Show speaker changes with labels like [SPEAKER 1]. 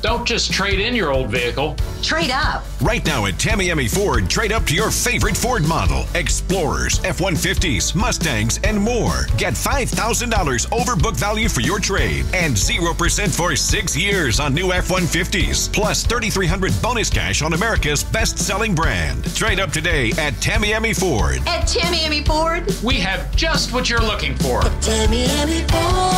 [SPEAKER 1] Don't just trade in your old vehicle.
[SPEAKER 2] Trade up.
[SPEAKER 3] Right now at Tamiami Ford, trade up to your favorite Ford model. Explorers, F-150s, Mustangs, and more. Get $5,000 over book value for your trade and 0% for six years on new F-150s. Plus 3,300 bonus cash on America's best-selling brand. Trade up today at Tamiami Ford.
[SPEAKER 2] At Tamiami Ford,
[SPEAKER 1] we have just what you're looking for.
[SPEAKER 4] Tamiami Ford,